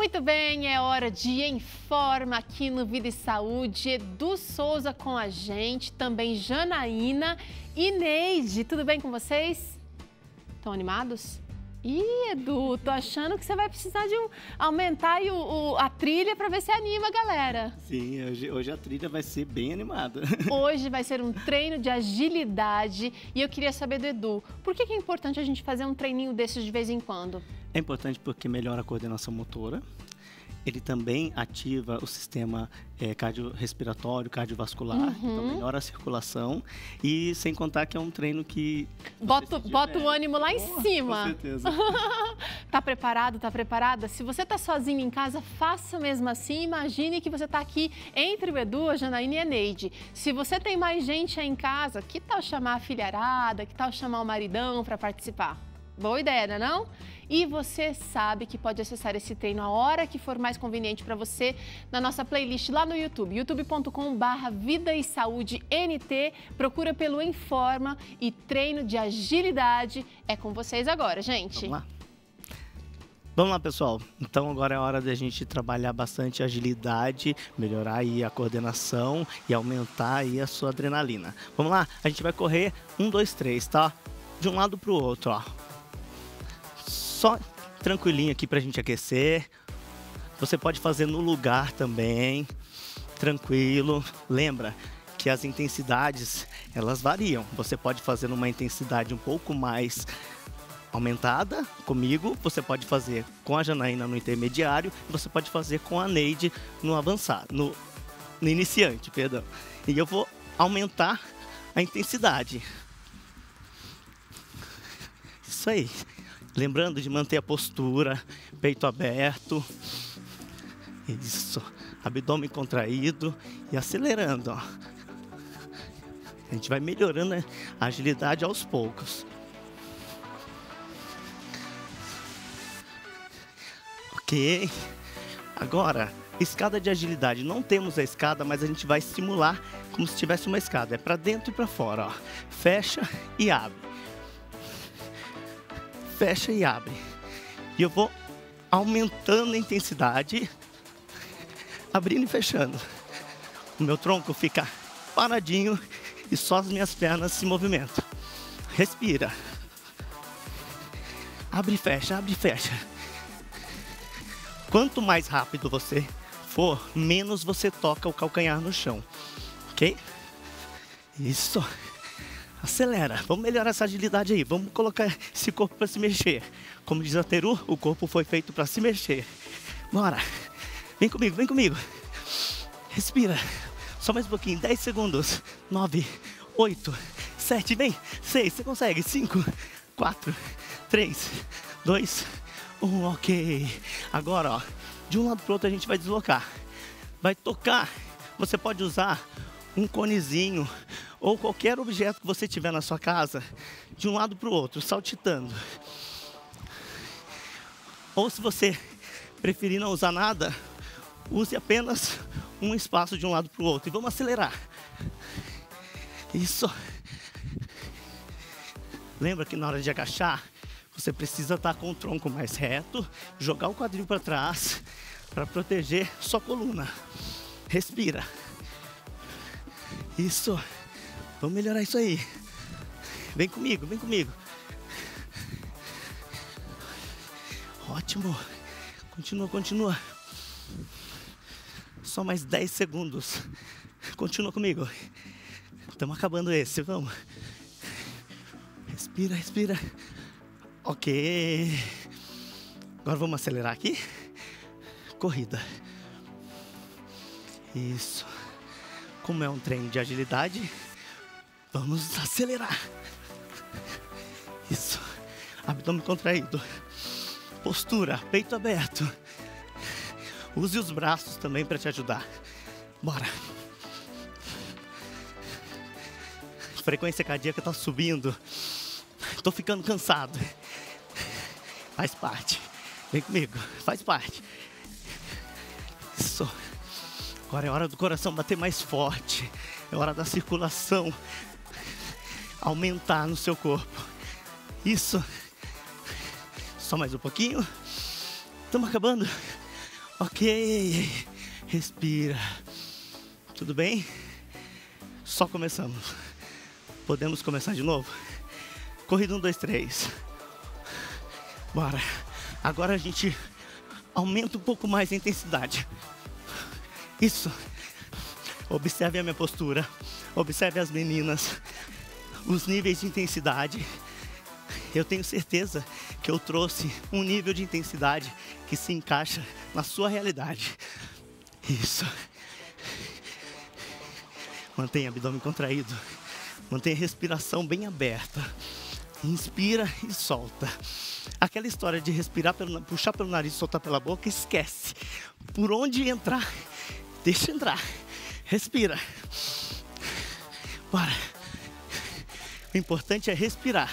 Muito bem, é hora de Informa aqui no Vida e Saúde. Edu Souza com a gente, também Janaína e Neide. Tudo bem com vocês? Estão animados? Ih, Edu, tô achando que você vai precisar de um, aumentar o, o, a trilha para ver se anima a galera. Sim, hoje, hoje a trilha vai ser bem animada. Hoje vai ser um treino de agilidade e eu queria saber do Edu, por que, que é importante a gente fazer um treininho desses de vez em quando? É importante porque melhora a coordenação motora, ele também ativa o sistema é, cardiorrespiratório, cardiovascular, uhum. então melhora a circulação e sem contar que é um treino que bota, bota o ânimo lá em oh, cima. Com certeza. tá preparado? Tá preparada? Se você tá sozinho em casa, faça mesmo assim. Imagine que você tá aqui entre o Edu, a Janaína e a Neide. Se você tem mais gente aí em casa, que tal chamar a filharada? Que tal chamar o maridão para participar? Boa ideia, não é não? E você sabe que pode acessar esse treino a hora que for mais conveniente para você na nossa playlist lá no YouTube, youtube.com/barra Vida e Saúde NT. Procura pelo Informa e treino de agilidade é com vocês agora, gente. Vamos lá. Vamos lá, pessoal. Então agora é hora da gente trabalhar bastante agilidade, melhorar aí a coordenação e aumentar aí a sua adrenalina. Vamos lá? A gente vai correr um, dois, três, tá? De um lado para o outro, ó só tranquilinho aqui para a gente aquecer. Você pode fazer no lugar também, tranquilo. Lembra que as intensidades elas variam. Você pode fazer numa intensidade um pouco mais aumentada comigo, você pode fazer com a Janaína no intermediário, você pode fazer com a Neide no avançado, no, no iniciante, perdão. E eu vou aumentar a intensidade. Isso aí. Lembrando de manter a postura, peito aberto. Isso. Abdômen contraído e acelerando. Ó. A gente vai melhorando a agilidade aos poucos. Ok. Agora, escada de agilidade. Não temos a escada, mas a gente vai simular como se tivesse uma escada. É para dentro e para fora. Ó. Fecha e abre fecha e abre. E eu vou aumentando a intensidade, abrindo e fechando. O meu tronco fica paradinho e só as minhas pernas se movimentam. Respira. Abre e fecha, abre e fecha. Quanto mais rápido você for, menos você toca o calcanhar no chão. Ok? Isso. Acelera, vamos melhorar essa agilidade aí, vamos colocar esse corpo para se mexer. Como diz a Teru, o corpo foi feito para se mexer. Bora, vem comigo, vem comigo. Respira, só mais um pouquinho, 10 segundos. 9, 8, 7, vem, 6, você consegue. 5, 4, 3, 2, 1, ok. Agora, ó, de um lado para outro a gente vai deslocar. Vai tocar, você pode usar um conezinho ou qualquer objeto que você tiver na sua casa, de um lado para o outro, saltitando. Ou se você preferir não usar nada, use apenas um espaço de um lado para o outro. E vamos acelerar. Isso. Lembra que na hora de agachar, você precisa estar com o tronco mais reto, jogar o quadril para trás para proteger sua coluna. Respira. Isso. Vamos melhorar isso aí. Vem comigo, vem comigo. Ótimo. Continua, continua. Só mais 10 segundos. Continua comigo. Estamos acabando esse, vamos. Respira, respira. Ok. Agora vamos acelerar aqui. Corrida. Isso. Como é um treino de agilidade, Vamos acelerar. Isso. Abdômen contraído. Postura, peito aberto. Use os braços também para te ajudar. Bora. frequência cardíaca está subindo. Estou ficando cansado. Faz parte. Vem comigo. Faz parte. Isso. Agora é hora do coração bater mais forte. É hora da circulação aumentar no seu corpo. Isso. Só mais um pouquinho. Estamos acabando. Ok. Respira. Tudo bem? Só começamos. Podemos começar de novo? Corrida 1, 2, 3. Bora. Agora a gente aumenta um pouco mais a intensidade. Isso. Observe a minha postura. Observe as meninas. Os níveis de intensidade. Eu tenho certeza que eu trouxe um nível de intensidade que se encaixa na sua realidade. Isso. Mantenha o abdômen contraído. Mantenha a respiração bem aberta. Inspira e solta. Aquela história de respirar, pelo, puxar pelo nariz e soltar pela boca, esquece. Por onde entrar, deixa entrar. Respira. Bora. O importante é respirar.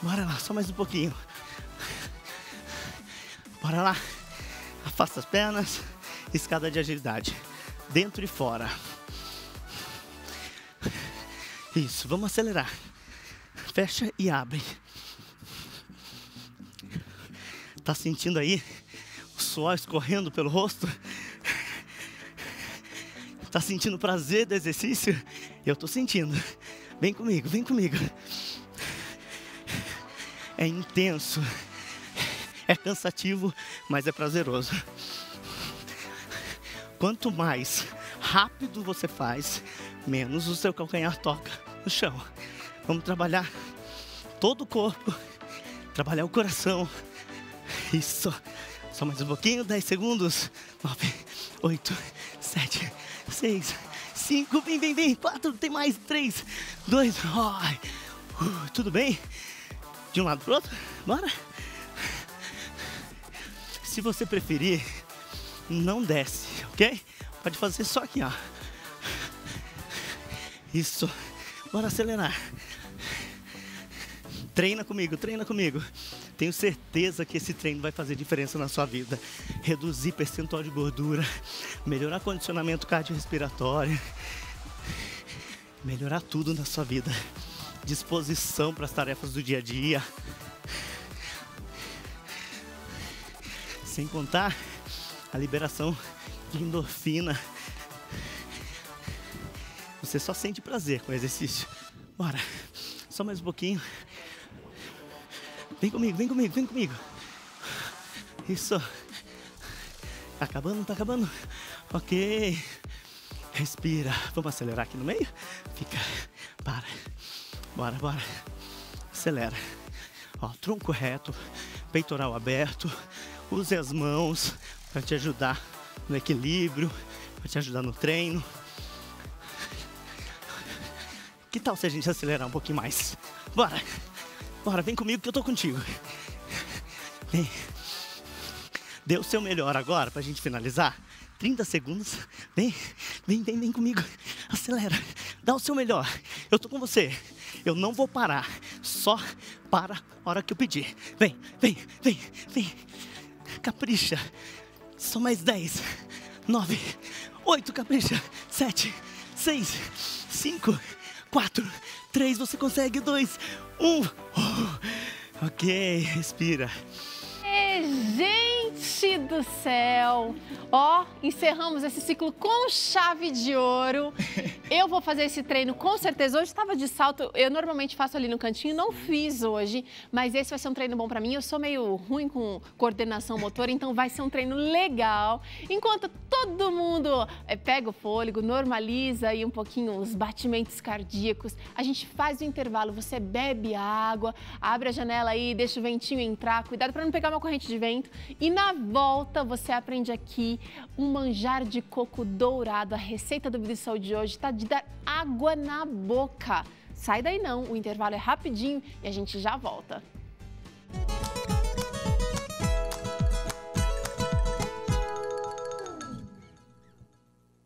Bora lá, só mais um pouquinho. Bora lá. Afasta as pernas. Escada de agilidade. Dentro e fora. Isso, vamos acelerar. Fecha e abre. Tá sentindo aí o suor escorrendo pelo rosto? Tá sentindo prazer do exercício? Eu tô sentindo. Vem comigo, vem comigo. É intenso. É cansativo, mas é prazeroso. Quanto mais rápido você faz, menos o seu calcanhar toca no chão. Vamos trabalhar todo o corpo, trabalhar o coração. Isso. Só mais um pouquinho, 10 segundos. 9, 8, 7, 6, 5, vem, vem, vem. 4, tem mais. 3, 2, ai. Uh, tudo bem? De um lado pro outro? Bora? Se você preferir, não desce, ok? Pode fazer só aqui, ó. Isso. Bora acelerar. Treina comigo, treina comigo. Tenho certeza que esse treino vai fazer diferença na sua vida. Reduzir percentual de gordura, melhorar condicionamento cardiorrespiratório, melhorar tudo na sua vida. Disposição para as tarefas do dia a dia. Sem contar a liberação de endorfina você só sente prazer com o exercício. Bora. Só mais um pouquinho. Vem comigo, vem comigo, vem comigo. Isso. Tá acabando, tá acabando. Ok. Respira. Vamos acelerar aqui no meio? Fica. Para. Bora, bora. Acelera. Ó, tronco reto, peitoral aberto. Use as mãos para te ajudar no equilíbrio, para te ajudar no treino. Que tal se a gente acelerar um pouquinho mais? Bora! Bora, vem comigo que eu tô contigo. Vem. Dê o seu melhor agora pra gente finalizar. 30 segundos. Vem, vem, vem, vem comigo. Acelera. Dá o seu melhor. Eu tô com você. Eu não vou parar. Só para a hora que eu pedir. Vem, vem, vem, vem. Capricha. Só mais 10, 9, 8, capricha. 7, 6, 5, 4, 3. Você consegue. 2, um ok, respira. É, gente! Do céu! Ó, encerramos esse ciclo com chave de ouro. Eu vou fazer esse treino com certeza. Hoje estava de salto, eu normalmente faço ali no cantinho, não fiz hoje, mas esse vai ser um treino bom para mim. Eu sou meio ruim com coordenação motor, então vai ser um treino legal. Enquanto todo mundo é, pega o fôlego, normaliza aí um pouquinho os batimentos cardíacos, a gente faz o intervalo, você bebe água, abre a janela aí, deixa o ventinho entrar, cuidado para não pegar uma corrente de vento. E na volta você aprende aqui um manjar de coco dourado. A receita do e Saúde de hoje está de dar água na boca. Sai daí não, o intervalo é rapidinho e a gente já volta.